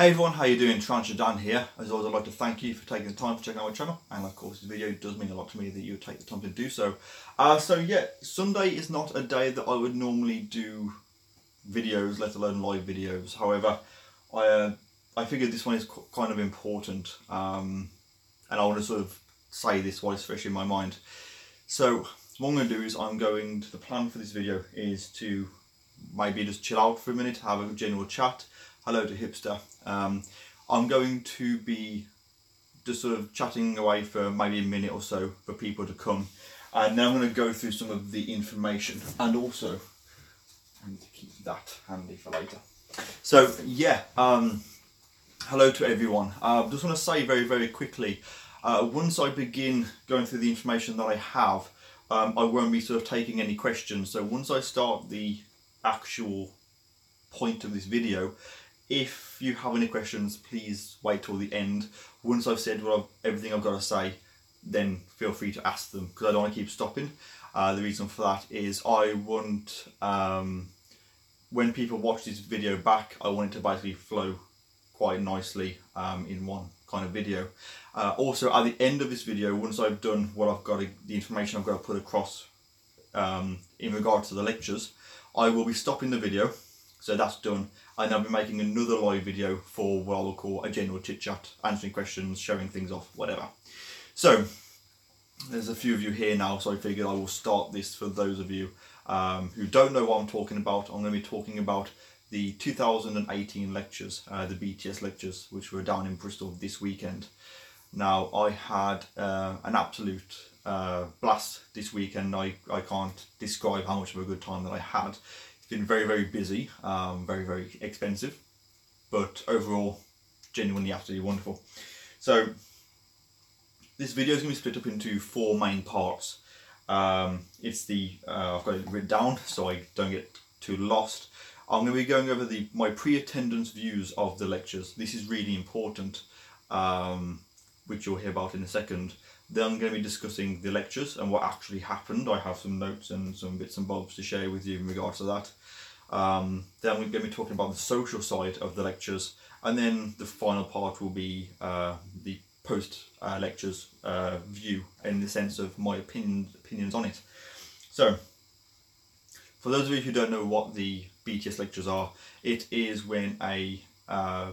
Hey everyone, how you doing? TarantulaDan here. As always, I'd like to thank you for taking the time to check out my channel, and of course, this video does mean a lot to me that you take the time to do so. Uh, so yeah, Sunday is not a day that I would normally do videos, let alone live videos. However, I uh, I figured this one is kind of important, um, and I want to sort of say this while it's fresh in my mind. So what I'm going to do is I'm going to the plan for this video is to maybe just chill out for a minute, have a general chat hello to hipster. Um, I'm going to be just sort of chatting away for maybe a minute or so for people to come. And now I'm going to go through some of the information and also I need to keep that handy for later. So yeah, um, hello to everyone. I uh, just want to say very, very quickly, uh, once I begin going through the information that I have, um, I won't be sort of taking any questions. So once I start the actual point of this video, if you have any questions, please wait till the end. Once I've said what I've, everything I've got to say, then feel free to ask them because I don't want to keep stopping. Uh, the reason for that is I want, um, when people watch this video back, I want it to basically flow quite nicely um, in one kind of video. Uh, also, at the end of this video, once I've done what I've got, to, the information I've got to put across um, in regard to the lectures, I will be stopping the video so that's done. And I'll be making another live video for what I will call a general chit chat, answering questions, showing things off, whatever. So there's a few of you here now, so I figured I will start this for those of you um, who don't know what I'm talking about. I'm going to be talking about the 2018 lectures, uh, the BTS lectures, which were down in Bristol this weekend. Now, I had uh, an absolute uh, blast this weekend. I, I can't describe how much of a good time that I had been very, very busy, um, very, very expensive, but overall, genuinely absolutely wonderful. So, this video is going to be split up into four main parts. Um, it's the, uh, I've got it written down so I don't get too lost. I'm going to be going over the my pre-attendance views of the lectures. This is really important, um, which you'll hear about in a second. Then I'm going to be discussing the lectures and what actually happened. I have some notes and some bits and bobs to share with you in regards to that. Um, then we're going to be talking about the social side of the lectures, and then the final part will be uh, the post uh, lectures uh, view in the sense of my opinion, opinions on it. So, for those of you who don't know what the BTS lectures are, it is when a uh,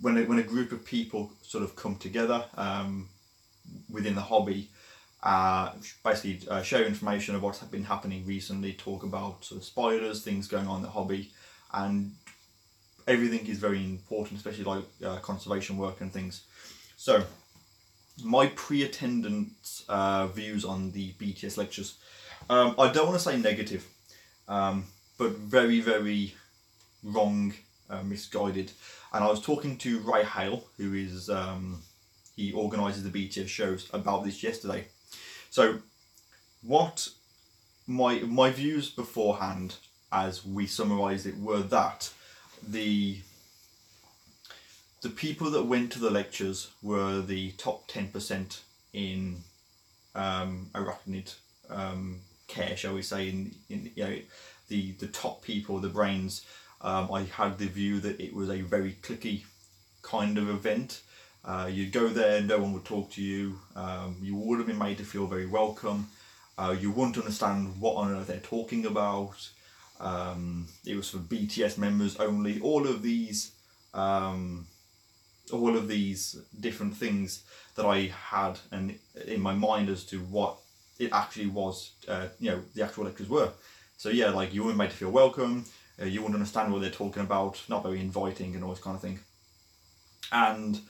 when a, when a group of people sort of come together um, within the hobby, uh, basically uh, share information of what's been happening recently, talk about sort of spoilers, things going on in the hobby, and everything is very important, especially like uh, conservation work and things. So, my pre-attendance uh, views on the BTS lectures. Um, I don't want to say negative, um, but very, very wrong, uh, misguided. And I was talking to Ray Hale, who is um, he organises the BTS shows about this yesterday. So, what my my views beforehand, as we summarised it, were that the the people that went to the lectures were the top ten percent in um, arachnid um, care, shall we say, in, in you know, the the top people, the brains. Um, I had the view that it was a very clicky kind of event uh, you'd go there, no one would talk to you. Um, you would have been made to feel very welcome. Uh, you wouldn't understand what on earth they're talking about. Um, it was for BTS members only. All of these, um, all of these different things that I had and in my mind as to what it actually was. Uh, you know, the actual lectures were. So yeah, like you weren't made to feel welcome. Uh, you wouldn't understand what they're talking about. Not very inviting and all this kind of thing. And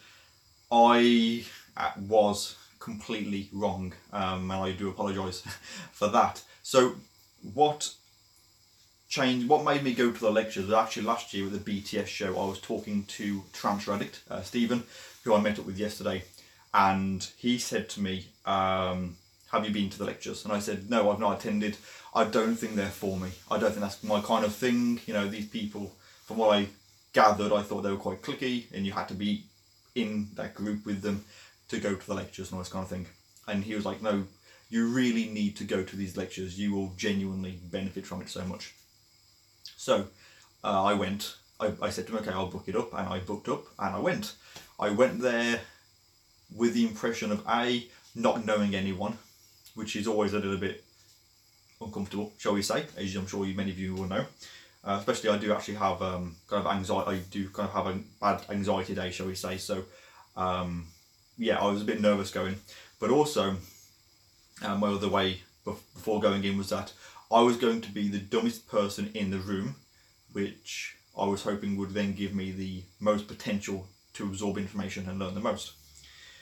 I uh, was completely wrong, um, and I do apologise for that. So, what changed? What made me go to the lectures was actually last year with the BTS show. I was talking to Tarantula Addict uh, Stephen, who I met up with yesterday, and he said to me, um, "Have you been to the lectures?" And I said, "No, I've not attended. I don't think they're for me. I don't think that's my kind of thing. You know, these people, from what I gathered, I thought they were quite clicky, and you had to be in that group with them to go to the lectures and all this kind of thing. And he was like, no, you really need to go to these lectures. You will genuinely benefit from it so much. So uh, I went I, I said to him, okay, I'll book it up, and I booked up, and I went. I went there with the impression of a not knowing anyone, which is always a little bit uncomfortable, shall we say, as I'm sure many of you will know. Uh, especially, I do actually have um, kind of anxiety. I do kind of have a bad anxiety day, shall we say? So, um, yeah, I was a bit nervous going, but also, um, my other way before going in was that I was going to be the dumbest person in the room, which I was hoping would then give me the most potential to absorb information and learn the most.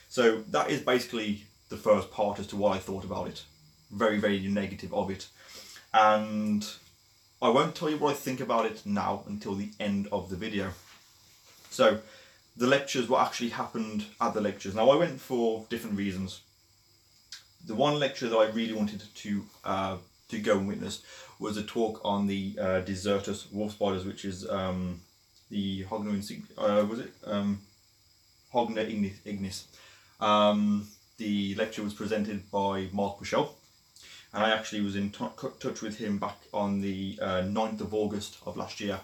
So that is basically the first part as to what I thought about it. Very, very negative of it. And I won't tell you what I think about it now until the end of the video. So the lectures, what actually happened at the lectures. Now I went for different reasons. The one lecture that I really wanted to uh, to go and witness was a talk on the uh, Desertas wolf spiders, which is um, the Hogna uh, was it um, ignis. Um, the lecture was presented by Mark Bushell, and I actually was in touch with him back on the uh, 9th of August of last year,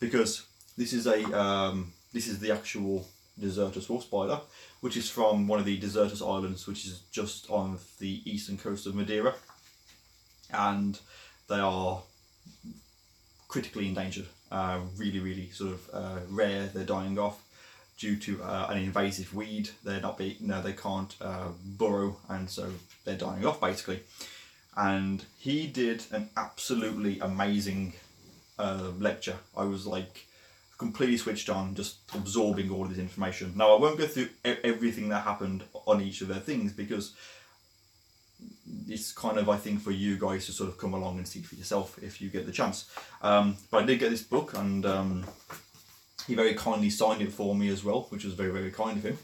because this is a um, this is the actual Desertas wolf spider, which is from one of the Desertas Islands, which is just on the eastern coast of Madeira and they are critically endangered. Uh, really, really sort of uh, rare. They're dying off due to uh, an invasive weed. They're not being, no, they can't uh, burrow, and so they're dying off basically. And he did an absolutely amazing uh, lecture. I was like completely switched on, just absorbing all of this information. Now I won't go through everything that happened on each of their things because it's kind of I think for you guys to sort of come along and see for yourself if you get the chance. Um, but I did get this book and um, he very kindly signed it for me as well, which was very very kind of him.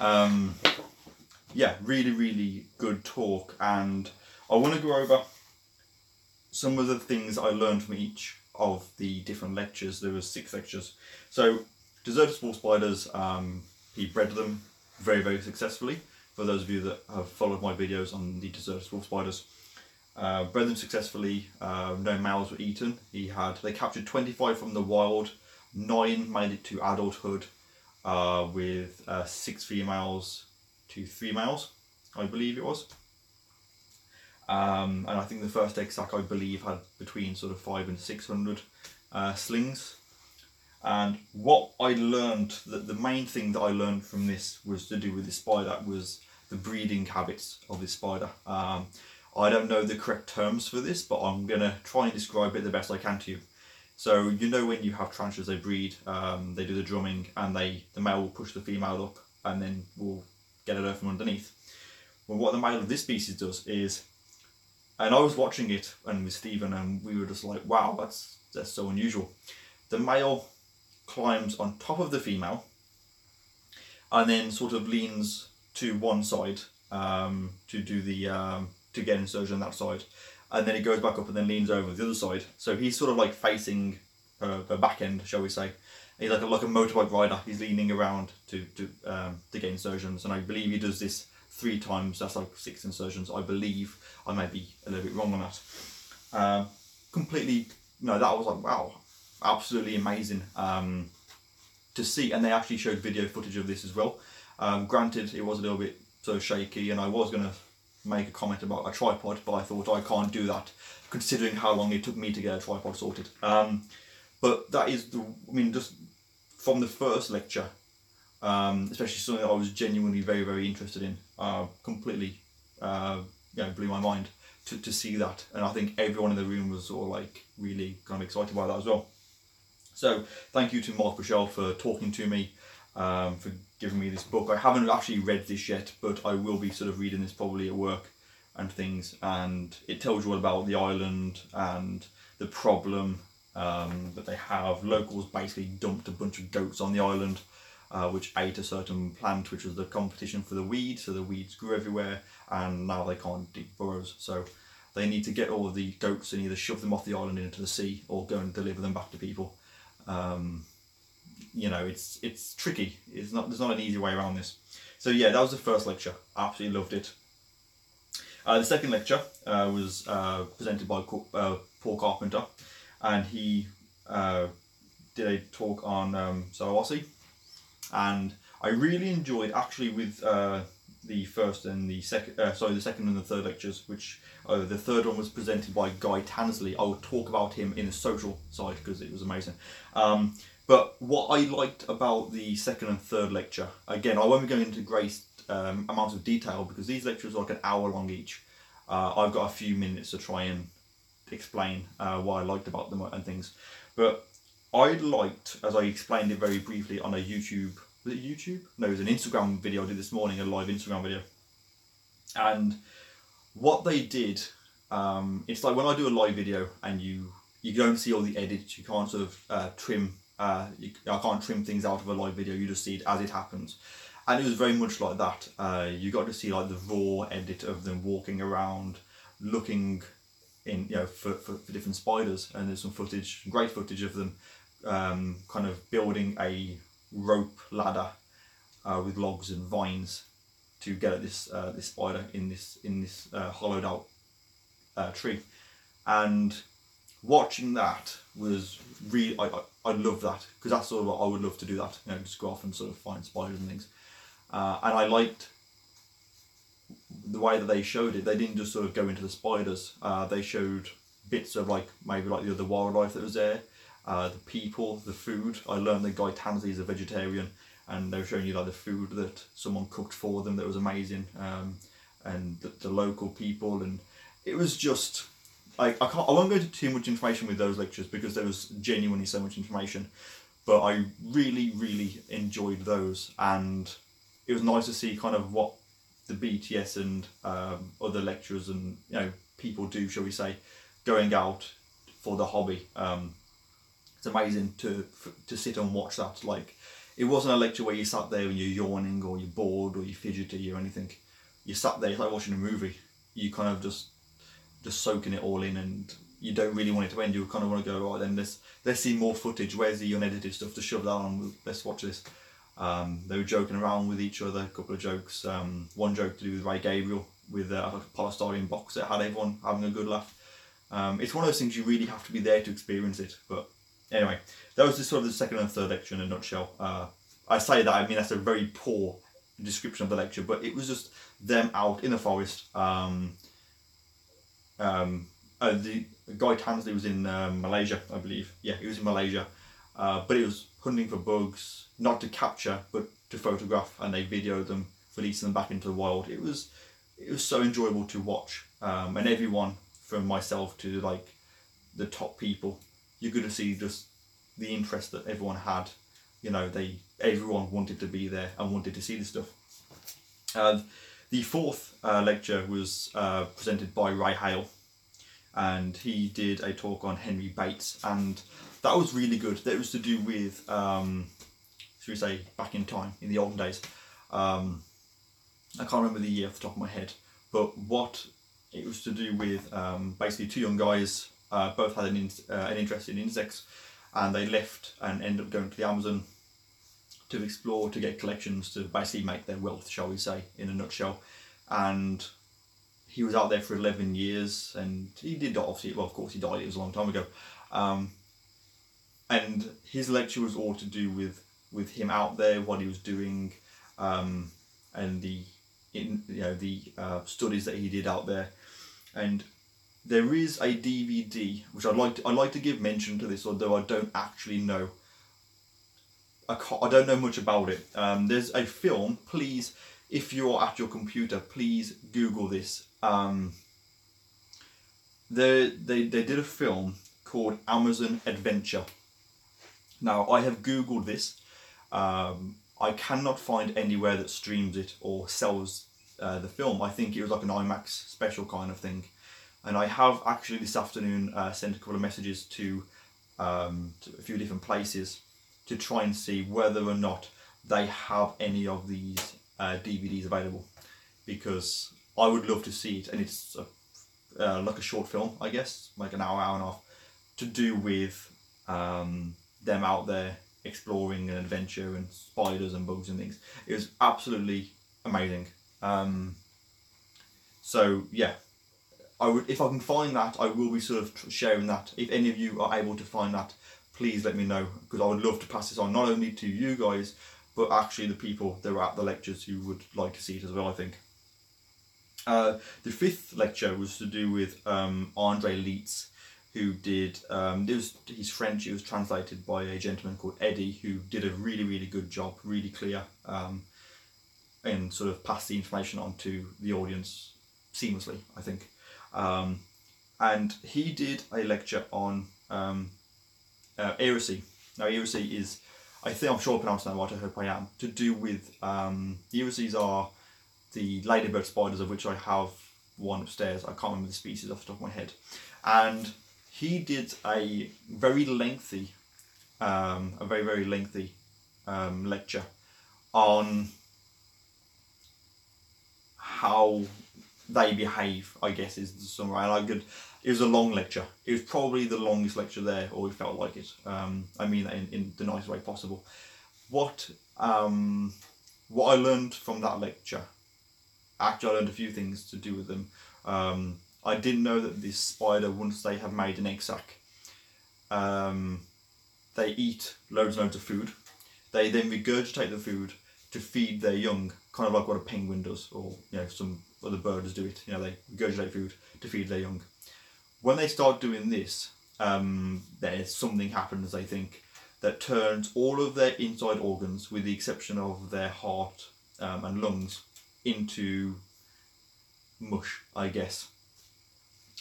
Um, yeah, really really good talk, and I want to go over some of the things I learned from each of the different lectures. There were six lectures, so Desertas wolf spiders. Um, he bred them very very successfully for those of you that have followed my videos on the Desertas wolf spiders. Uh, bred them successfully, uh, no males were eaten. He had, they captured 25 from the wild, nine made it to adulthood uh, with uh, six females to three males, I believe it was. Um, and I think the first egg sac, I believe, had between sort of five and 600 uh, slings. And what I learned, the, the main thing that I learned from this was to do with this spider was the breeding habits of this spider. Um, I don't know the correct terms for this, but I'm going to try and describe it the best I can to you. So you know when you have tarantulas, they breed, um, they do the drumming, and they the male will push the female up, and then will get it her from underneath. Well, what the male of this species does is, and I was watching it and with Stephen, and we were just like, wow, that's that's so unusual. The male climbs on top of the female and then sort of leans to one side um, to do the um, to get insertion on that side. And then it goes back up and then leans over the other side. So he's sort of like facing uh, the back end shall we say. He's like a, like a motorbike rider. He's leaning around to to, um, to get insertions. And I believe he does this three times that's like six insertions I believe I may be a little bit wrong on that uh, completely no that was like wow absolutely amazing um, to see. And they actually showed video footage of this as well. Um, granted, it was a little bit so shaky, and I was to make a comment about a tripod, but I thought I can't do that considering how long it took me to get a tripod sorted. Um, but that is the, I mean, just from the first lecture, um, especially something that I was genuinely very, very interested in, uh, completely, uh, you know, blew my mind to, to see that. And I think everyone in the room was all like really kind of excited by that as well. So thank you to Mark Bushell for talking to me, um, for giving me this book. I haven't actually read this yet, but I will be sort of reading this probably at work and things. And it tells you all about the island and the problem um, that they have. Locals basically dumped a bunch of goats on the island. Uh, which ate a certain plant, which was the competition for the weed. So the weeds grew everywhere, and now they can't dig burrows. So they need to get all of the goats and either shove them off the island into the sea or go and deliver them back to people. Um, you know, it's it's tricky. It's not there's not an easy way around this. So yeah, that was the first lecture. Absolutely loved it. Uh, the second lecture uh, was uh, presented by uh, Paul Carpenter, and he uh, did a talk on um, Sulawesi, and I really enjoyed actually with uh, the first and the second, uh, sorry, the second and the third lectures, which uh, the third one was presented by Guy Tansley. I will talk about him in a social side because it was amazing. Um, but what I liked about the second and third lecture, again, I won't be going into great um, amounts of detail because these lectures are like an hour long each. Uh, I've got a few minutes to try and explain uh, what I liked about them and things. But I liked, as I explained it very briefly on a YouTube, was it YouTube? No, it was an Instagram video I did this morning, a live Instagram video. And what they did, um, it's like when I do a live video and you you don't see all the edits, you can't sort of uh, trim, uh, you, I can't trim things out of a live video, you just see it as it happens. And it was very much like that. Uh, you got to see like the raw edit of them walking around, looking in you know for, for, for different spiders, and there's some footage, great footage of them, um, kind of building a rope ladder uh, with logs and vines to get at this uh, this spider in this in this uh, hollowed out uh, tree, and watching that was really I, I, I love that because that's sort of what I would love to do that you know just go off and sort of find spiders and things, uh, and I liked the way that they showed it. They didn't just sort of go into the spiders. Uh, they showed bits of like maybe like the other wildlife that was there, uh, the people, the food. I learned that Guy Tansley is a vegetarian, and they were showing you like the food that someone cooked for them that was amazing, um, and the, the local people, and it was just. I, I can't I won't go into too much information with those lectures because there was genuinely so much information, but I really really enjoyed those, and it was nice to see kind of what the BTS and um, other lecturers and you know people do, shall we say, going out for the hobby. Um, it's amazing to to sit and watch that. Like, it wasn't a lecture where you sat there and you're yawning or you're bored or you're fidgety or anything. You sat there, it's like watching a movie. You kind of just just soaking it all in, and you don't really want it to end. You kind of want to go, right then let's let's see more footage. Where's the unedited stuff to shove that on? Let's watch this. Um, they were joking around with each other, a couple of jokes. Um, one joke to do with Ray Gabriel with a polystyrene box that had everyone having a good laugh. Um, it's one of those things you really have to be there to experience it. But anyway, that was just sort of the second and third lecture in a nutshell. Uh, I say that, I mean, that's a very poor description of the lecture, but it was just them out in the forest. Um, um, uh, the guy Tansley was in um, Malaysia, I believe. Yeah, he was in Malaysia. Uh, but it was hunting for bugs, not to capture, but to photograph, and they videoed them, releasing them back into the wild. It was it was so enjoyable to watch, um, and everyone from myself to like the top people, you're going to see just the interest that everyone had. You know, they everyone wanted to be there and wanted to see the stuff. Uh, the fourth uh, lecture was uh, presented by Ray Hale, and he did a talk on Henry Bates, and that was really good. That was to do with, um, should we say, back in time, in the olden days. Um, I can't remember the year off the top of my head, but what it was to do with um, basically two young guys, uh, both had an, in, uh, an interest in insects, and they left and ended up going to the Amazon to explore, to get collections, to basically make their wealth, shall we say, in a nutshell. And he was out there for 11 years, and he did obviously, well, of course, he died, it was a long time ago. Um, and his lecture was all to do with with him out there, what he was doing, um, and the in you know the uh, studies that he did out there, and there is a DVD which I'd like to I'd like to give mention to this, although I don't actually know. I, I don't know much about it. Um, there's a film. Please, if you're at your computer, please Google this. Um, they, they they did a film called Amazon Adventure now, I have Googled this. Um, I cannot find anywhere that streams it or sells uh, the film. I think it was like an IMAX special kind of thing. And I have actually this afternoon uh, sent a couple of messages to, um, to a few different places to try and see whether or not they have any of these uh, DVDs available because I would love to see it. And it's a, uh, like a short film, I guess, like an hour, hour and a half, to do with um, them out there exploring and adventure and spiders and bugs and things. It was absolutely amazing. Um, so yeah, I would if I can find that, I will be sort of sharing that. If any of you are able to find that, please let me know because I would love to pass this on not only to you guys but actually the people that are at the lectures who would like to see it as well. I think. Uh, the fifth lecture was to do with um, Andre Leitz, who did. Um, was he's French. It was translated by a gentleman called Eddie, who did a really really good job, really clear, um, and sort of passed the information on to the audience seamlessly. I think, um, and he did a lecture on um, uh. Now Ericae is, I think I'm sure I pronounced that right. I hope I am. To do with um, are the ladybird spiders, of which I have one upstairs. I can't remember the species off the top of my head. And he did a very lengthy, um, a very, very lengthy um, lecture on how they behave, I guess is the summary. And I could, it was a long lecture. It was probably the longest lecture there, or it felt like it. Um, I mean in, in the nicest way possible. What um, what I learned from that lecture actually I learned a few things to do with them. Um, I didn't know that this spider, once they have made an egg sac, um, they eat loads and loads of food. They then regurgitate the food to feed their young, kind of like what a penguin does, or you know some other birds do it. You know they regurgitate food to feed their young. When they start doing this, um, there's something happens. They think that turns all of their inside organs, with the exception of their heart um, and lungs, into mush, I guess.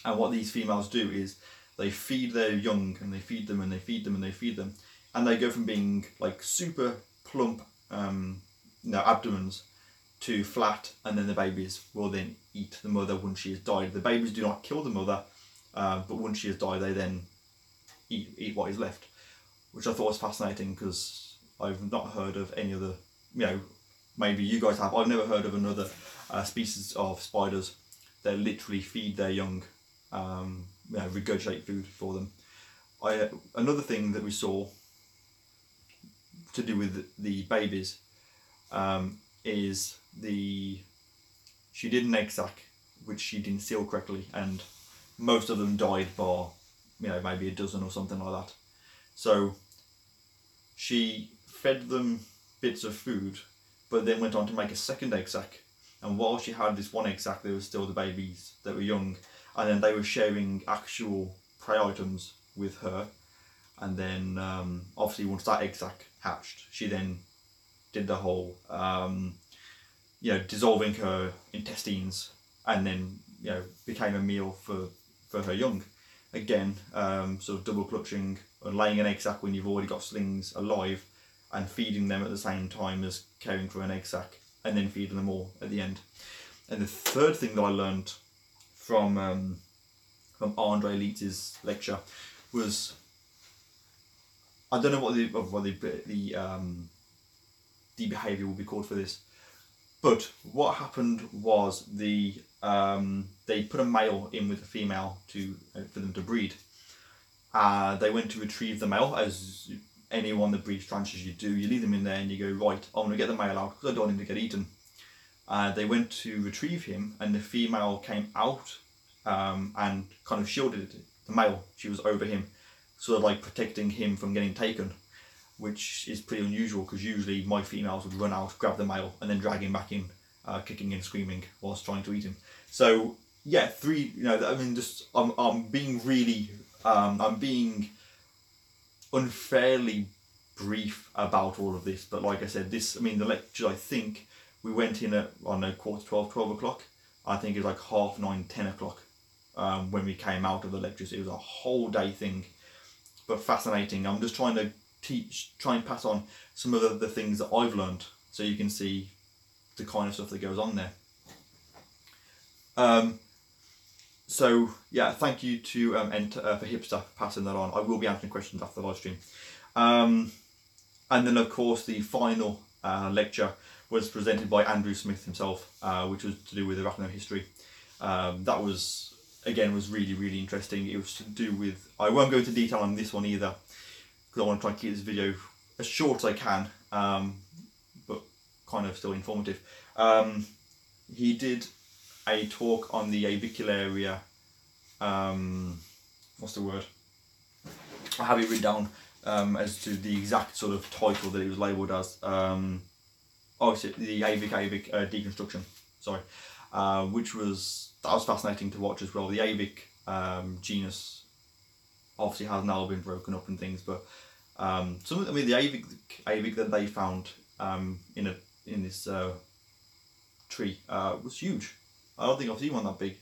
And what these females do is they feed their young and they feed them and they feed them and they feed them, and they go from being like super plump, um, know, abdomens to flat, and then the babies will then eat the mother once she has died. The babies do not kill the mother, uh, but once she has died, they then eat, eat what is left, which I thought was fascinating because I've not heard of any other, you know, maybe you guys have. I've never heard of another uh, species of spiders that literally feed their young, um, you know, regurgitate food for them. I, another thing that we saw to do with the babies um, is the she did an egg sac which she didn't seal correctly and most of them died by you know maybe a dozen or something like that so she fed them bits of food but then went on to make a second egg sac. And while she had this one egg sac, there were still the babies that were young, and then they were sharing actual prey items with her. And then, um, obviously, once that egg sac hatched, she then did the whole, um, you know, dissolving her intestines, and then you know became a meal for for her young. Again, um, sort of double clutching and laying an egg sac when you've already got slings alive and feeding them at the same time as caring for an egg sac and then feeding them all at the end. And the third thing that I learned from um, from Andre Leitz's lecture was I don't know what the what the the um, the behaviour will be called for this, but what happened was the um, they put a male in with a female to uh, for them to breed. Uh, they went to retrieve the male as anyone that breeds tarantulas you do, you leave them in there and you go, right, I'm to get the male out because I don't want him to get eaten. Uh, they went to retrieve him and the female came out um, and kind of shielded the male. She was over him, sort of like protecting him from getting taken, which is pretty unusual because usually my females would run out, grab the male, and then drag him back in, uh, kicking and screaming whilst trying to eat him. So yeah, three. You know, I mean, just I'm I'm being really, um, I'm being unfairly brief about all of this. But like I said, this, I mean, the lecture, I think we went in at, I know, quarter 12, 12 o'clock. I think it was like half nine, 10 o'clock um, when we came out of the lectures. It was a whole day thing, but fascinating. I'm just trying to teach, try and pass on some of the, the things that I've learned so you can see the kind of stuff that goes on there. Um, so yeah, thank you to um, uh, for Hipster passing that on. I will be answering questions after the live stream. Um, and then of course the final uh, lecture was presented by Andrew Smith himself, uh, which was to do with arachno history. Um, that was again was really really interesting. It was to do with I won't go into detail on this one either because I want to try and keep this video as short as I can, um, but kind of still informative. Um, he did a talk on the avicularia. Um, what's the word? I have it written down. um, as to the exact sort of title that it was labelled as. Um, oh, the avic Avik uh, deconstruction. Sorry, uh, which was that was fascinating to watch as well. The avic um, genus obviously has now been broken up and things, but um, some I mean the Avik that they found um, in a in this uh, tree uh, was huge. I don't think I've seen one that big,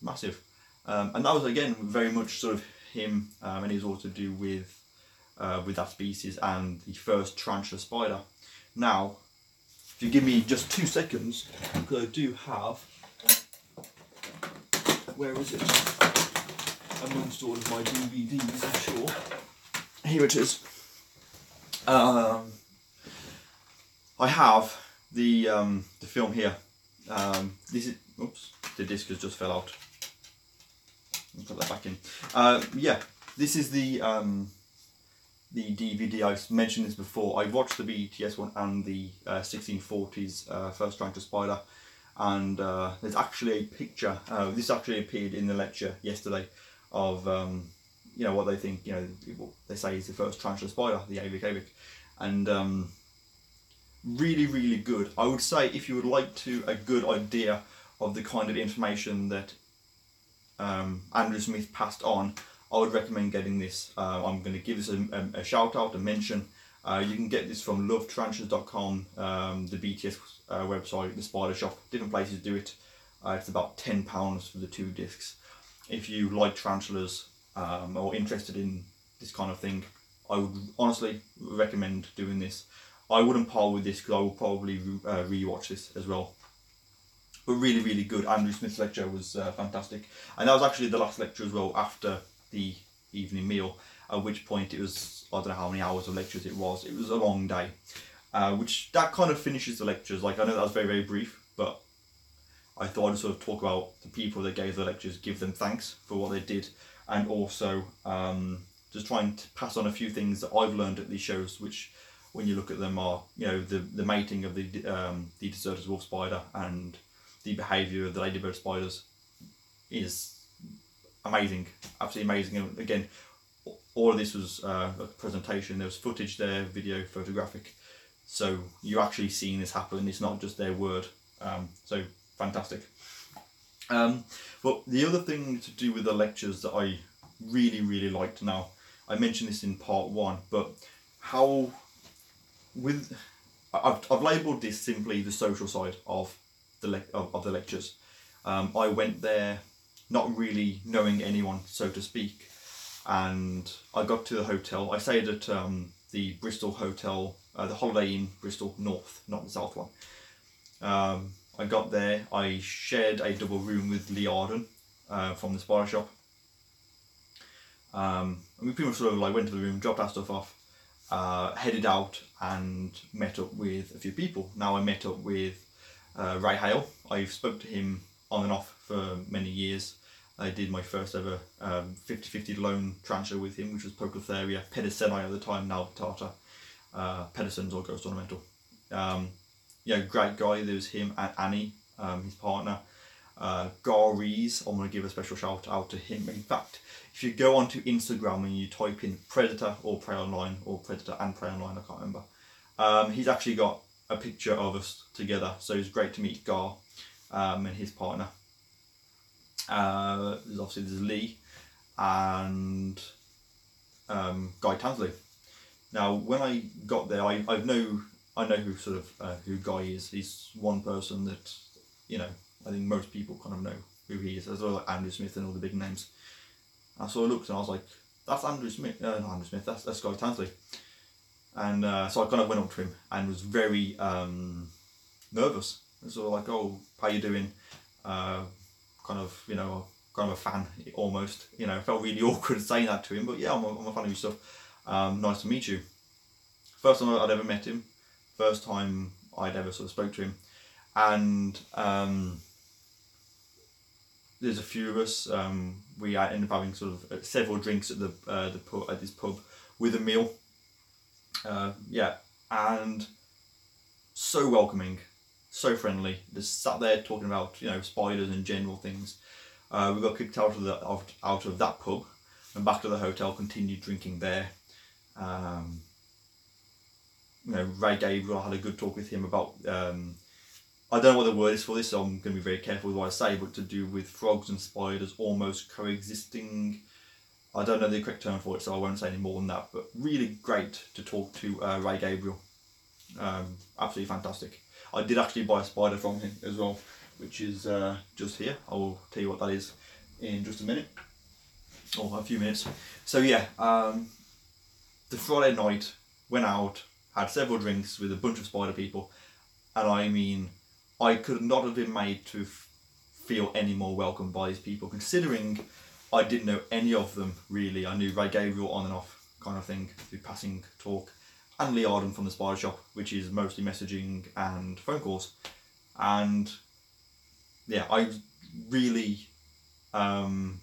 massive, um, and that was again very much sort of him, um, and it was all to do with uh, with that species and the first tarantula spider. Now, if you give me just two seconds, because I do have, where is it? Amongst all of my DVDs, I'm sure. Here it is. Um, I have the um, the film here. Um, this is oops, the disc has just fell out. Put that back in. Uh, yeah, this is the um, the DVD. I've mentioned this before. I watched the BTS one and the uh, 1640s uh, First Tarantula Spider, and uh, there's actually a picture. Uh, this actually appeared in the lecture yesterday of um, you know what they think. You know what they say is the first tarantula spider, the Avik, and um, really really good. I would say if you would like to a good idea of the kind of information that um, Andrew Smith passed on I would recommend getting this. Uh, I'm going to give this a, a, shout out, a mention. Uh, you can get this from lovetarantulas.com, um, the BTS uh, website, the Spider Shop, different places do it. Uh, it's about £10 for the two discs. If you like tarantulas um, or interested in this kind of thing, I would honestly recommend doing this. I wouldn't par with this because I will probably uh, re-watch this as well. But really, really good. Andrew Smith's lecture was uh, fantastic. And that was actually the last lecture as well after the evening meal, at which point it was, I don't know how many hours of lectures it was, it was a long day. Uh, which that kind of finishes the lectures. Like I know that was very very brief, but I thought I'd sort of talk about the people that gave the lectures, give them thanks for what they did, and also um, just trying to pass on a few things that I've learned at these shows, which when you look at them are you know the the mating of the um, the Desertas wolf spider and the behaviour of the ladybird spiders is amazing, absolutely amazing. And again, all of this was uh, a presentation. There was footage there, video, photographic. So you're actually seeing this happen. It's not just their word. Um, so fantastic. Um, but the other thing to do with the lectures that I really, really liked now, I mentioned this in part one, but how with I've, I've labelled this simply the social side of the le- of, of the lectures. Um, I went there not really knowing anyone, so to speak. And I got to the hotel. I stayed at um, the Bristol Hotel, uh, the Holiday Inn Bristol North, not the South one. Um, I got there. I shared a double room with Lee Arden uh, from the Spider Shop. Um, and we pretty much sort of like went to the room, dropped our stuff off, uh, headed out, and met up with a few people. Now I met up with uh, Ray Hale. I've spoke to him on and off for many years. I did my first ever 50-50 um, loan transfer with him, which was Poecilotheria pederseni at the time, now Tata. Uh, Pedersen's or Ghost Ornamental. Um, yeah, great guy. There was him and Annie, um, his partner. Uh, Gar Rees, I'm going to give a special shout out to him. In fact, if you go onto Instagram and you type in Predator or Prey Online, or Predator and Prey Online, I can't remember, um, he's actually got a picture of us together. So it's great to meet Gar um, and his partner. Uh, there's obviously there's Lee and um, Guy Tansley. Now, when I got there, I, I know I know who sort of uh, who Guy is. He's one person that you know I think most people kind of know who he is, as well as Andrew Smith and all the big names. And so I looked and I was like, that's Andrew Smith. Uh, not Andrew Smith. That's that's Guy Tansley. And uh, so I kind of went up to him and was very um, nervous. So like, oh, how you doing? Uh, kind of, you know, kind of a fan almost. You know, felt really awkward saying that to him, but yeah, I'm a, I'm a fan of your stuff. Um, nice to meet you. First time I'd ever met him, first time I'd ever sort of spoke to him, and um, there's a few of us. Um, we ended up having sort of uh, several drinks at the uh, the pub, at this pub with a meal. Uh, yeah, and so welcoming so friendly. Just sat there talking about you know spiders and general things. Uh, we got kicked out of the out, out of that pub and back to the hotel. Continued drinking there. Um, you know, Ray Gabriel, I had a good talk with him about. Um, I don't know what the word is for this, so I'm going to be very careful with what I say, but to do with frogs and spiders almost coexisting. I don't know the correct term for it, so I won't say any more than that. But really great to talk to uh, Ray Gabriel. Um, absolutely fantastic. I did actually buy a spider from him as well, which is uh, just here. I will tell you what that is in just a minute or a few minutes. So yeah, um, the Friday night went out, had several drinks with a bunch of spider people, and I mean, I could not have been made to f- feel any more welcome by these people, considering I didn't know any of them really. I knew Ray Gabriel on and off kind of thing through passing talk, and Lee Arden from the Spider Shop, which is mostly messaging and phone calls, and yeah, I really um,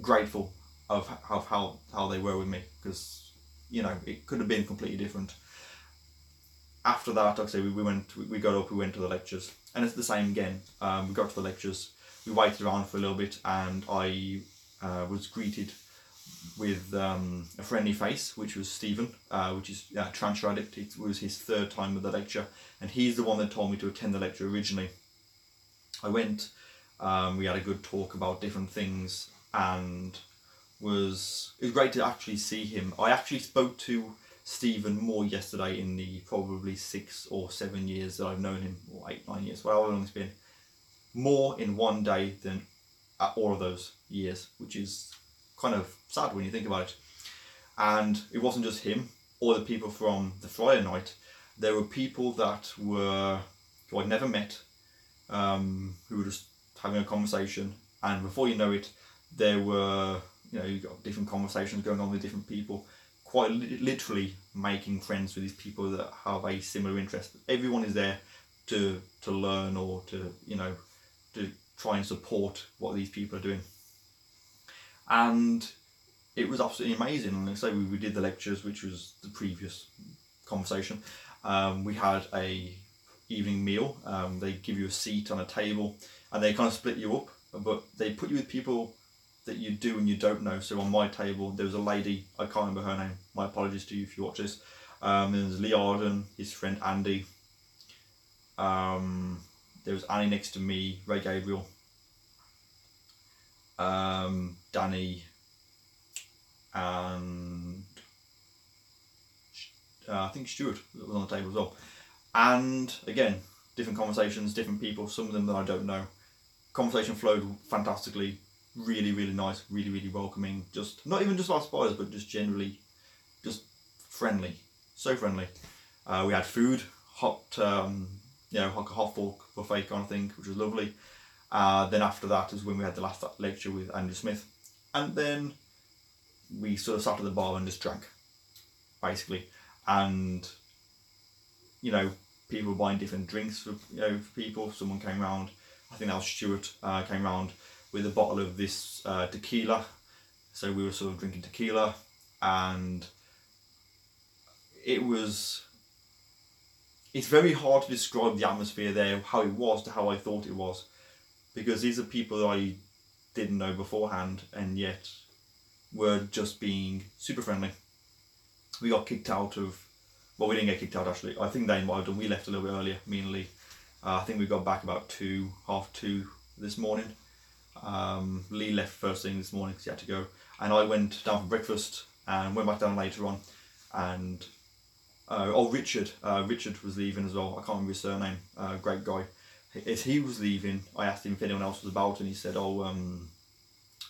grateful of, of how how they were with me because you know it could have been completely different. After that, I say, we, we went we, we got up, we went to the lectures, and it's the same again. Um, we got to the lectures, we waited around for a little bit, and I uh, was greeted with um, a friendly face, which was Stephen, uh, which is uh, Tarantula Addict. It was his third time with the lecture, and he's the one that told me to attend the lecture originally. I went, um, we had a good talk about different things, and was it was great to actually see him. I actually spoke to Stephen more yesterday in the probably six or seven years that I've known him, or eight, nine years, how long it's been. More in one day than all of those years, which is kind of sad when you think about it. And it wasn't just him or the people from the Friday night. There were people that were who I'd never met, um, who were just having a conversation, and before you know it, there were you know you've got different conversations going on with different people quite li- literally making friends with these people that have a similar interest. Everyone is there to to learn or to you know to try and support what these people are doing. And it was absolutely amazing. And like say we, we did the lectures which was the previous conversation. Um, we had a evening meal. Um, they give you a seat on a table and they kind of split you up but they put you with people that you do and you don't know. So on my table, there was a lady, I can't remember her name. My apologies to you if you watch this. Um, was Lee Arden, his friend Andy. Um, there was Annie next to me, Ray Gabriel, um, Danny, and uh, I think Stuart was on the table as well. And again, different conversations, different people, some of them that I don't know. Conversation flowed fantastically, really, really nice, really, really welcoming. Just not even just our spiders, but just generally, just friendly, so friendly. Uh, we had food, hot, um, you know, like a hot fork buffet kind of thing, which was lovely. Uh, then after that is when we had the last lecture with Andrew Smith, and then we sort of sat at the bar and just drank, basically, and you know, people buying different drinks for you know for people. Someone came round, I think that was Stuart, uh, came round with a bottle of this uh, tequila. So we were sort of drinking tequila, and it was. It's very hard to describe the atmosphere there, how it was to how I thought it was, because these are people that I didn't know beforehand, and yet were just being super friendly. We got kicked out of. Well, we didn't get kicked out actually. I think they might have done. We left a little bit earlier, Lee. Uh, I think we got back about two, half two this morning. Um, Lee left first thing this morning because he had to go, and I went down for breakfast and went back down later on. And uh, oh, Richard, uh, Richard was leaving as well. I can't remember his surname. Uh, great guy. As he was leaving, I asked him if anyone else was about, and he said, "Oh, um,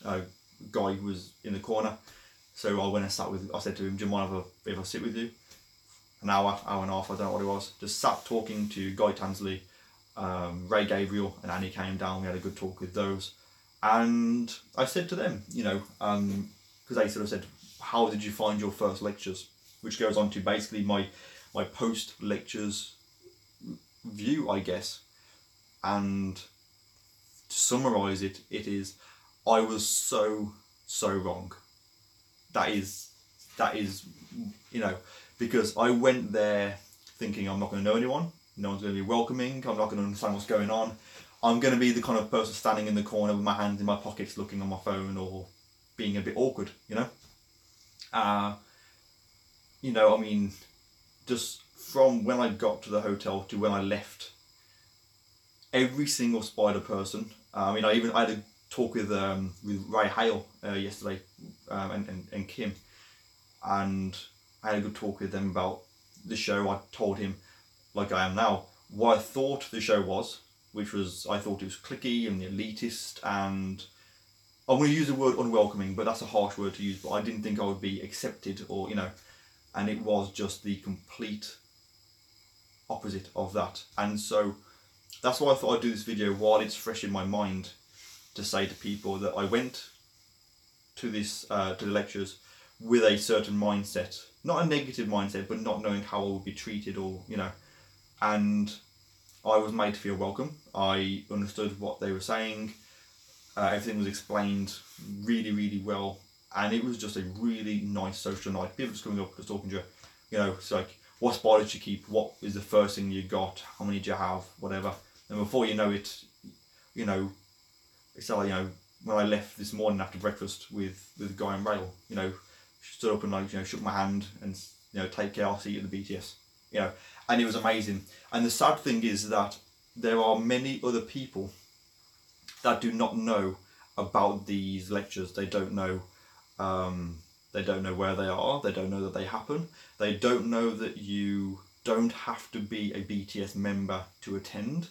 a guy was in the corner." So I went and sat with. I said to him, "Do you mind if I, if I sit with you?" An hour, hour and a half. I don't know what it was. Just sat talking to Guy Tansley, um, Ray Gabriel, and Annie came down. We had a good talk with those. And I said to them, you know, because um, they sort of said, "How did you find your first lectures?" Which goes on to basically my my post lectures view, I guess. And to summarize it, it is, I was so so wrong. That is that is, you know, because I went there thinking I'm not going to know anyone. No one's going to be welcoming. I'm not going to understand what's going on. I'm going to be the kind of person standing in the corner with my hands in my pockets looking on my phone or being a bit awkward, you know? Uh, you know, I mean, just from when I got to the hotel to when I left, every single spider person. Uh, I mean, I even I had a talk with um, with Ray Hale uh, yesterday um, and, and and Kim, and I had a good talk with them about the show. I told him, like I am now, what I thought the show was, which was I thought it was clicky and elitist and I'm going to use the word unwelcoming, but that's a harsh word to use. But I didn't think I would be accepted, or you know, and it was just the complete opposite of that. And so that's why I thought I'd do this video while it's fresh in my mind to say to people that I went to this uh, to the lectures with a certain mindset, not a negative mindset, but not knowing how I would be treated or you know, and I was made to feel welcome. I understood what they were saying. Uh, everything was explained really, really well, and it was just a really nice social night. People just coming up, just talking to you. You know, it's like, what spiders did you keep? What is the first thing you got? How many do you have? Whatever. And before you know it, you know, it's like, you know, when I left this morning after breakfast with with Guy and Rail, you know, stood up and like, you know, shook my hand and you know, take care. I'll see you at the BTS. You know, and it was amazing. And the sad thing is that there are many other people that do not know about these lectures. They don't know. Um, they don't know where they are. They don't know that they happen. They don't know that you don't have to be a BTS member to attend.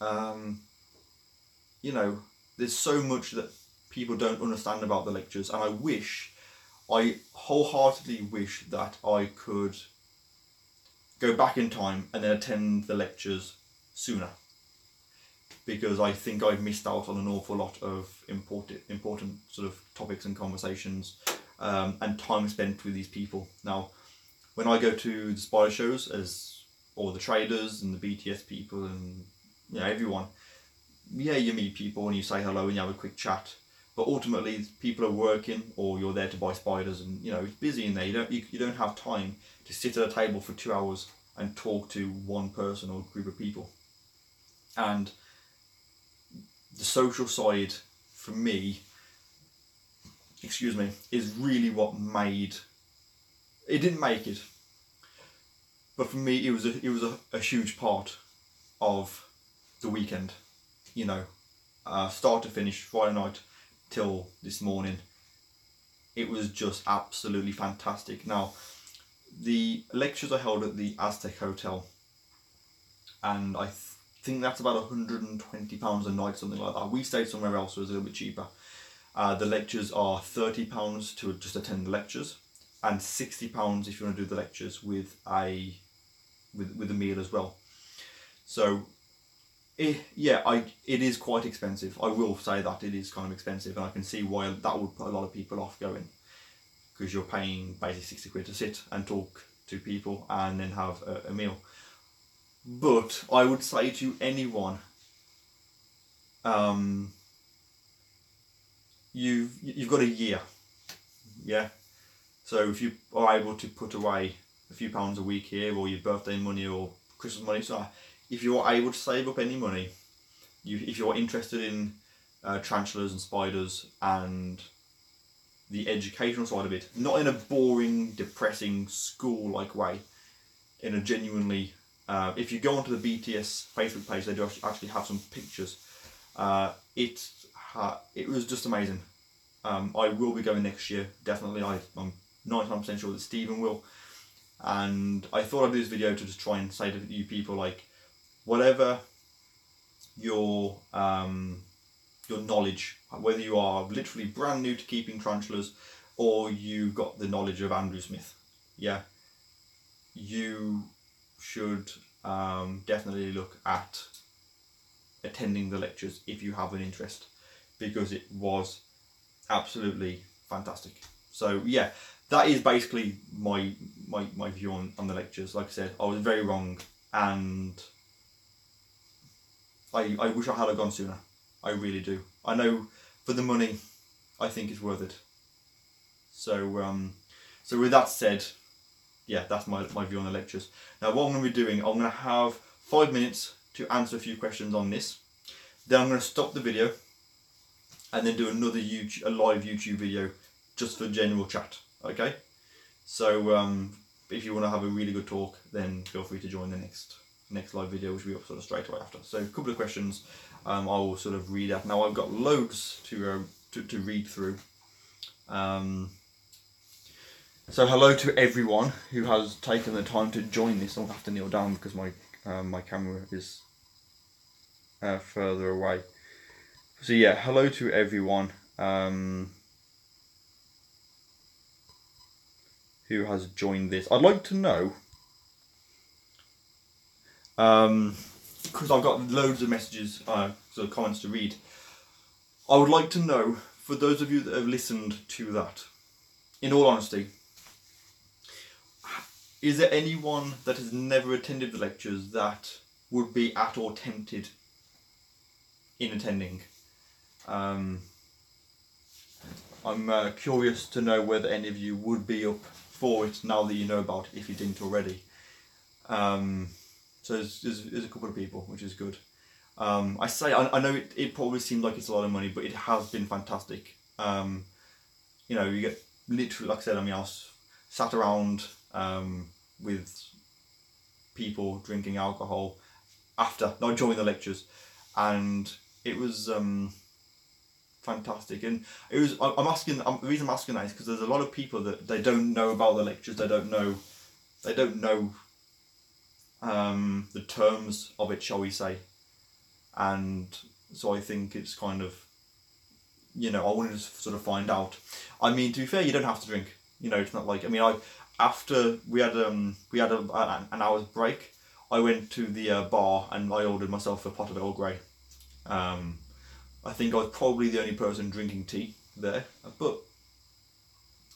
Um, you know, there's so much that people don't understand about the lectures, and I wish, I wholeheartedly wish that I could go back in time and then attend the lectures sooner because I think I've missed out on an awful lot of important important sort of topics and conversations um, and time spent with these people. Now, when I go to the spider shows as all the traders and the BTS people and you know everyone, yeah, you meet people and you say hello and you have a quick chat. But ultimately, people are working, or you're there to buy spiders, and you know it's busy in there. You don't you, you don't have time to sit at a table for two hours and talk to one person or group of people. And the social side for me, excuse me, is really what made it didn't make it. But for me it was a it was a, a huge part of the weekend. You know, uh, start to finish, Friday night till this morning. It was just absolutely fantastic. Now, the lectures I held at the Aztec Hotel, and I th- think that's about 120 pounds a night, something like that. We stayed somewhere else, so it was a little bit cheaper. Uh, the lectures are 30 pounds to just attend the lectures, and 60 pounds if you want to do the lectures with a with with a meal as well. So, it, yeah, I it is quite expensive. I will say that it is kind of expensive, and I can see why that would put a lot of people off going because you're paying basically 60 quid to sit and talk to people and then have a, a meal. But I would say to anyone, um, you've you've got a year, yeah. So if you are able to put away a few pounds a week here, or your birthday money, or Christmas money, so if you are able to save up any money, you if you're interested in uh, tarantulas and spiders and the educational side of it, not in a boring, depressing school-like way, in a genuinely. Uh, if you go onto the BTS Facebook page, they do actually have some pictures. Uh, it ha- it was just amazing. Um, I will be going next year, definitely. I, I'm 99% sure that Stephen will. And I thought I'd do this video to just try and say to you people, like, whatever your um, your knowledge, whether you are literally brand new to keeping tarantulas or you got the knowledge of Andrew Smith. Yeah, you should um, definitely look at attending the lectures if you have an interest because it was absolutely fantastic. So yeah, that is basically my my, my view on, on the lectures. Like I said, I was very wrong and I, I wish I had gone sooner. I really do. I know for the money, I think it's worth it. So, um, so with that said, yeah, that's my, my view on the lectures. Now, what I'm going to be doing, I'm going to have five minutes to answer a few questions on this. Then I'm going to stop the video and then do another YouTube, a live YouTube video just for general chat. Okay. So um, if you want to have a really good talk, then feel free to join the next next live video, which will be up sort of straight away after. So a couple of questions um, I will sort of read out. Now I've got loads to uh, to, to read through. Um, so hello to everyone who has taken the time to join this. I'll have to kneel down because my um, my camera is uh, further away. So yeah, hello to everyone um, who has joined this. I'd like to know because um, I've got loads of messages, uh, sort of comments to read. I would like to know, for those of you that have listened to that, in all honesty, is there anyone that has never attended the lectures that would be at or tempted in attending? Um, I'm uh, curious to know whether any of you would be up for it now that you know about it, if you didn't already. Um, so there's, there's, there's, a couple of people, which is good. Um, I say I, I know it, it probably seemed like it's a lot of money, but it has been fantastic. Um, you know, you get literally, like I said, I mean, I was sat around um, with people drinking alcohol after, not during the lectures, and it was um, fantastic. And it was, I'm asking, I'm, the reason I'm asking that is because there's a lot of people that they don't know about the lectures, they don't know, they don't know um, the terms of it, shall we say. And so I think it's kind of, you know, I wanted to sort of find out. I mean, to be fair, you don't have to drink. You know, it's not like I mean, I after we had um we had a, an hour's break, I went to the uh, bar and I ordered myself a pot of Earl Grey. Um, I think I was probably the only person drinking tea there, but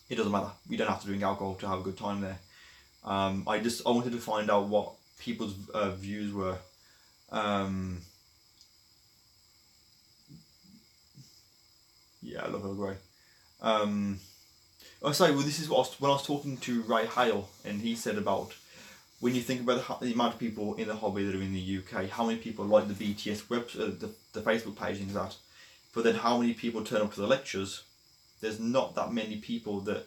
it doesn't matter. You don't have to drink alcohol to have a good time there. Um, I just I wanted to find out what people's uh, views were. Um, yeah, I love Earl Grey. Um, I say, well, this is what I was, when I was talking to Ray Hale, and he said about when you think about the, the, amount of people in the hobby that are in the UK, how many people like the BTS web, uh, the, the Facebook page and that, but then how many people turn up to the lectures? There's not that many people that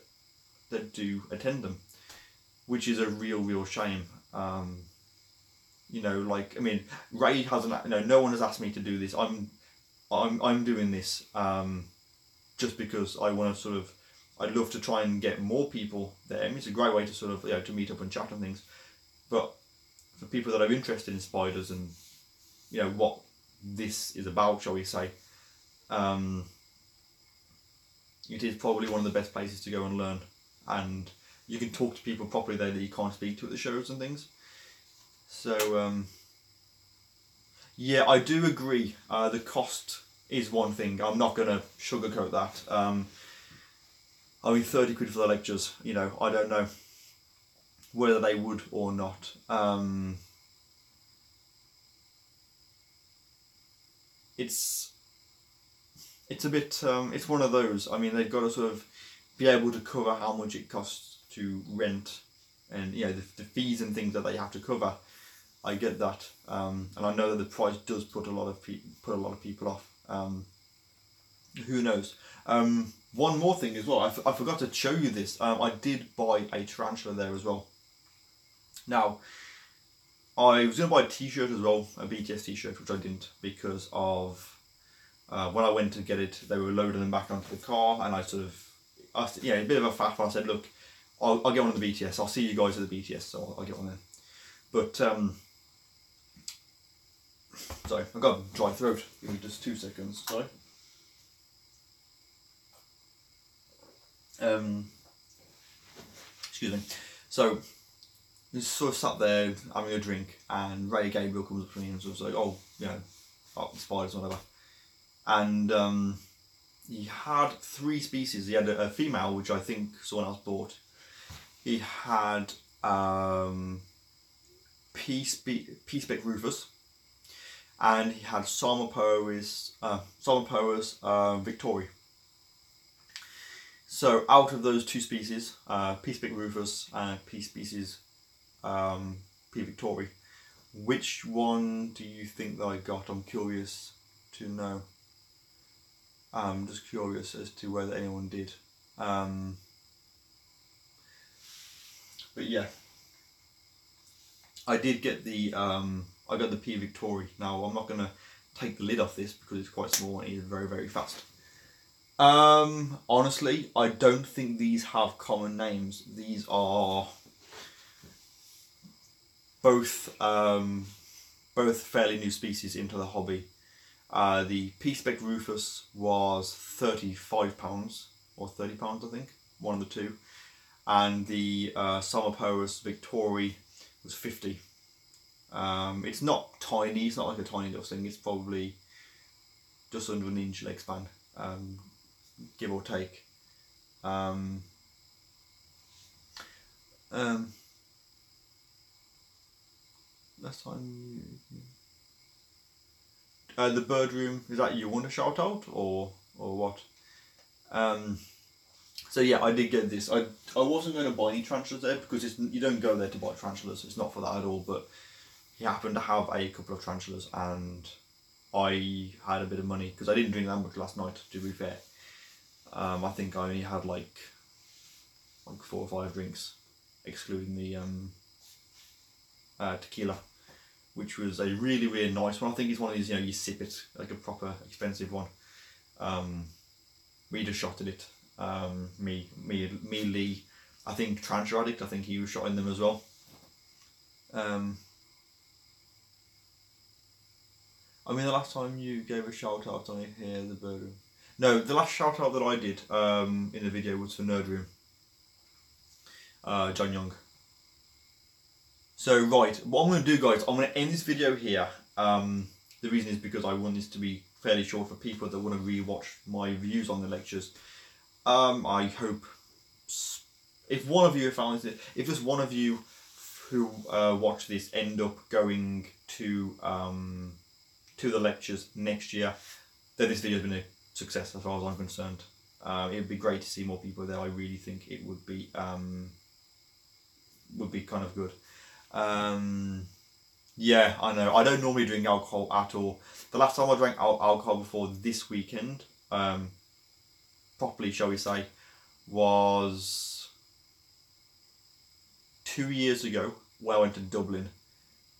that do attend them, which is a real, real shame. Um, you know, like I mean, Ray hasn't. You know, no one has asked me to do this. I'm, I'm, I'm doing this um, just because I want to sort of. I'd love to try and get more people there. I mean, it's a great way to sort of you know to meet up and chat and things, but for people that are interested in spiders and you know what this is about, shall we say, um, it is probably one of the best places to go and learn, and you can talk to people properly there that you can't speak to at the shows and things. So, um, yeah, I do agree. Uh, the cost is one thing. I'm not going to sugarcoat that. Um, I mean, 30 quid for the lectures, you know, I don't know whether they would or not. Um, it's it's a bit um, it's one of those. I mean, they've got to sort of be able to cover how much it costs to rent and you know the, the fees and things that they have to cover. I get that, um, and I know that the price does put a lot of pe- put a lot of people off. Um, who knows? Um, one more thing as well. I, f- I forgot to show you this. Um, I did buy a tarantula there as well. Now, I was going to buy a T-shirt as well, a BTS T-shirt, which I didn't because of uh, when I went to get it, they were loading them back onto the car, and I sort of, I, yeah, a bit of a faff. I said, look, I'll, I'll get one of the BTS. I'll see you guys at the BTS, so I'll, I'll get one then. But um, Sorry, I've got a dry throat. Give me just two seconds. Sorry. Um, excuse me. So, just sort of sat there having a drink, and Ray Gabriel comes up to me and sort of like, "Oh, you know, oh, spiders, whatever." And um, he had three species. He had a, a, female, which I think someone else bought. He had um, Peace P-Spec rufus, and he had Psalmopoeus, uh, Psalmopoeus uh, victori. So out of those two species, uh, P-Spec rufus and P species um, P victori, which one do you think that I got? I'm curious to know. I'm just curious as to whether anyone did. Um, But yeah, I did get the um, I got the P victori. Now I'm not gonna take the lid off this because it's quite small and it is very very fast. Um, honestly, I don't think these have common names. These are both um, both fairly new species into the hobby. Uh, the P-Spec Rufus was £35 or £30 I think, one of the two. And the uh, Psalmopoeus victori was 50 um, It's not tiny, it's not like a tiny little thing, it's probably just under an inch leg span, um, give or take. Um, um, last time uh, the bird room is that you want to shout out or or what um so yeah i did get this i i wasn't going to buy any tarantulas there because it's you don't go there to buy tarantulas it's not for that at all but he happened to have a couple of tarantulas and i had a bit of money because i didn't drink that much last night to be fair um i think i only had like like four or five drinks excluding the um uh, tequila which was a really really nice one. I think it's one of these you know you sip it like a proper expensive one. Um, we just shot at it. Um, me me me Lee. I think Tarantula Addict. I think he was shot in them as well. Um, I mean, the last time you gave a shout out on here, the bird. No, the last shout out that I did um, in the video was for Nerd Room. Uh, John Young. So right, what I'm going to do guys, I'm going to end this video here. Um, the reason is because I want this to be fairly short for people that want to re-watch my views on the lectures. Um, I hope if one of you found it, if just one of you who uh, watch this end up going to um, to the lectures next year, then this video has been a success as far as I'm concerned. Uh, it would be great to see more people there. I really think it would be um, would be kind of good. Um, yeah, I know. I don't normally drink alcohol at all. The last time I drank al- alcohol before this weekend, um, properly, shall we say, was two years ago where I went to Dublin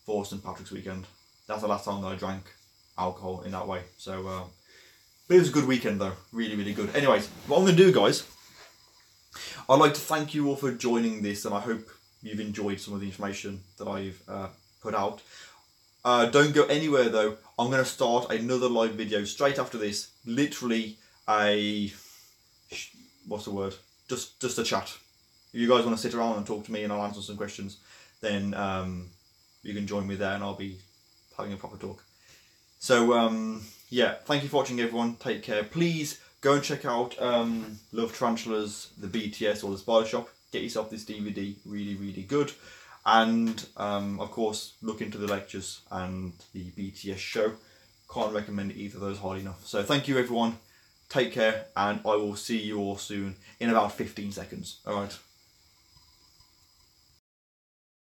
for St Patrick's weekend. That's the last time that I drank alcohol in that way. So, uh, but it was a good weekend though. Really, really good. Anyways, what I'm to do, guys, I'd like to thank you all for joining this, and I hope you've enjoyed some of the information that I've uh, put out. Uh, don't go anywhere though. I'm to start another live video straight after this. Literally a what's the word? Just just a chat. If you guys want to sit around and talk to me and I'll answer some questions, then um, you can join me there and I'll be having a proper talk. So um, yeah, thank you for watching everyone. Take care. Please go and check out um, Love Tarantulas, the BTS or the Spider Shop get yourself this DVD, really, really good. And um, of course, look into the lectures and the BTS show. Can't recommend either of those hard enough. So thank you, everyone. Take care, and I will see you all soon in about 15 seconds. All right.